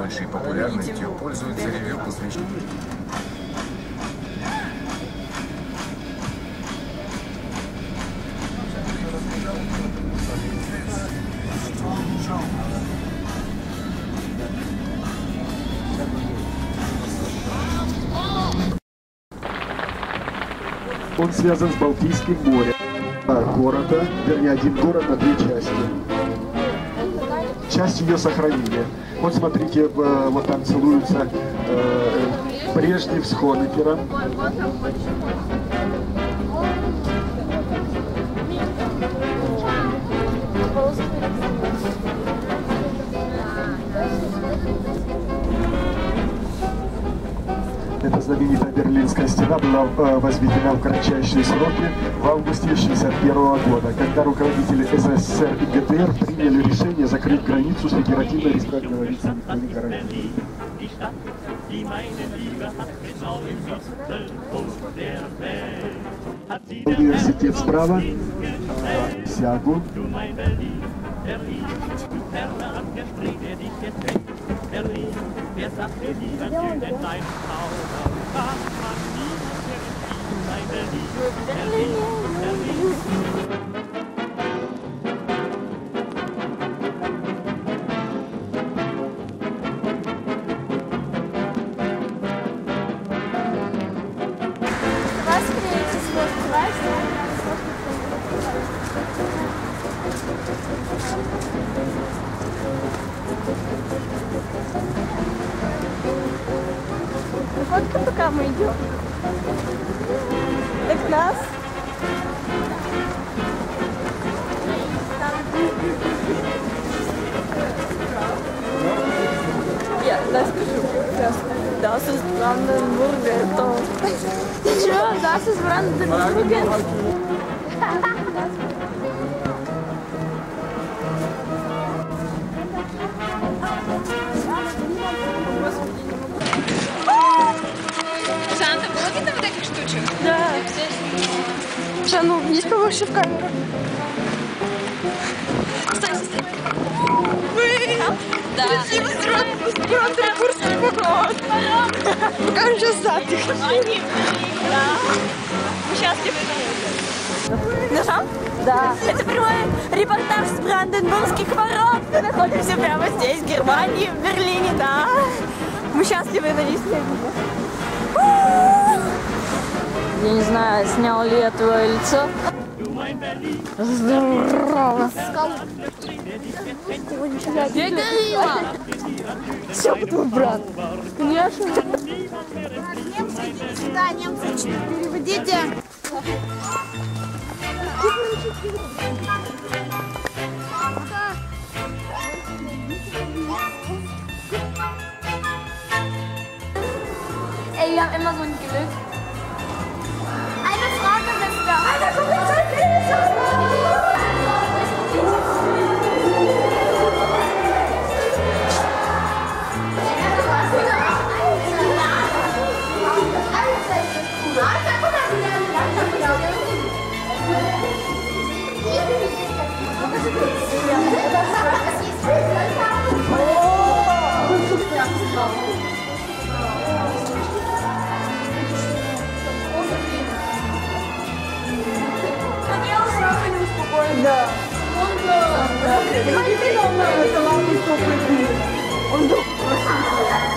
наибольшей популярностью пользуется ревю посвященных Он связан с Балтийским морем. А, Города, вернее, один город на две части. Часть ее сохранили. Вот смотрите, э, вот там целуются э, Брежнев с Хонекером. Эта знаменитая Берлинская стена была э, возведена в кратчайшие сроки в августе 1961 года, когда руководители СССР и ГДР приняли решение закрыть границу с Федеративной Республикой, Университет справа, Сягу. Berlin, wer sagt Berlin, denn dein Traum? Пока мы идем. Так нас. Ja, das Das, das ist Brandenburger Tor. Что? Das ist Brandenburger Жанна, було там таких штучок? Да. Жанну, есть побольше в камеру? Стой, стой. Да. Бранденбургский поход. Покажем сейчас зад их. Да. Мы счастливы. Нажал? Да. Это прямой репортаж с Бранденбургских ворот. Мы находимся прямо здесь, в Германии, в Берлине, да. Мы счастливы, надеюсь, не. Я не знаю, снял ли я твое лицо. Здорово. Я горилла. Все, твой брат. Конечно. Немцы, идите сюда, немцы, переводите. Ey, wir haben immer so ein Glück. Ainda tá começou a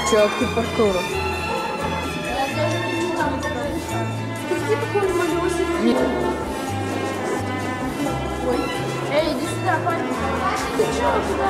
Четкий паркур. Эй, иди сюда, парень. Ты чё, куда?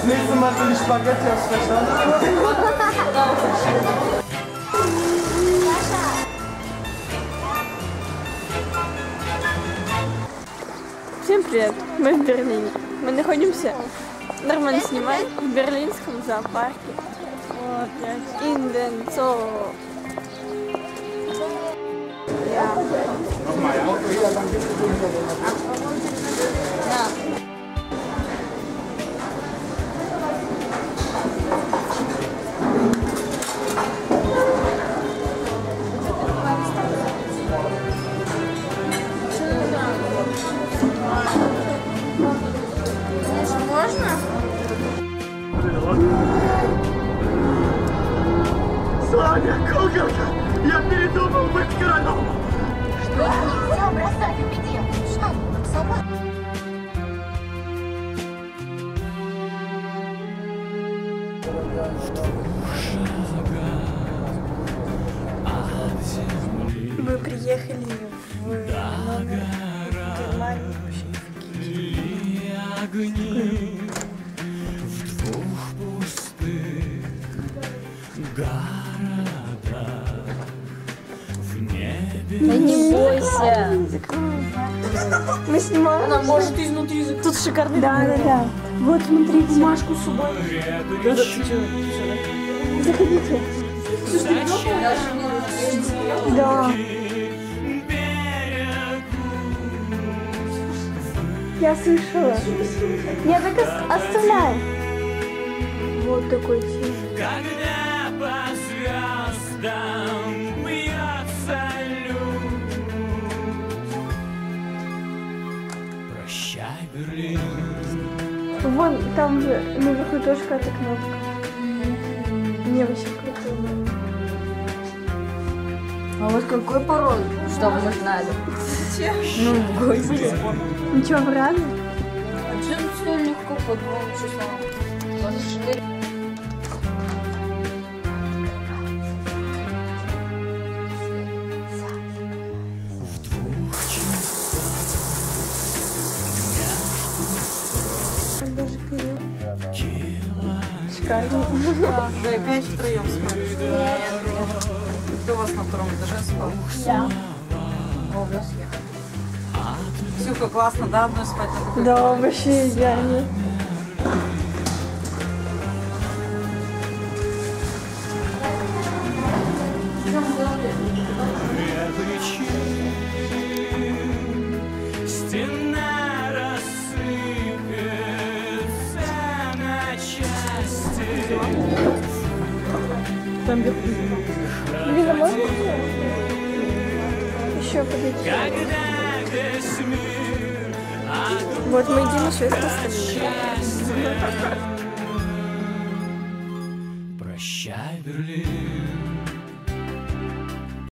Das Mal will ich Spaghetti aus Verstand. Всем привет! Мы в Берлине. Мы находимся, нормально снимаем, в берлинском зоопарке. In den Zoo. Куколка! Я передумал быть королем! Все, бросай, иди. Шаг, собака. Мы приехали в номер Германии. огни в двух пустых городах Да не бойся. Мы снимаем. Она может изнутри Тут шикарный Да, да, да. Вот смотри, бумажку с собой. Заходите. Да. Я слышала. Я так ос- оставляю. Вот такой фильм. когда по звездам Вон, там же наверху тоже какая-то кнопка. Не, вообще круто. А вот какой пароль, чтобы мы знали? Ну, в гости. Ничего, правда? Чем все легко по двум числам? Шикарно. Да, опять втроем спали. Кто у вас на втором этаже спал? Я. Ксюха, классно, да, одной спать на такой Да, вообще идеально. Стена Там Лиза, можно еще подойти? Вот мы едим еще из. Прощай, Берлин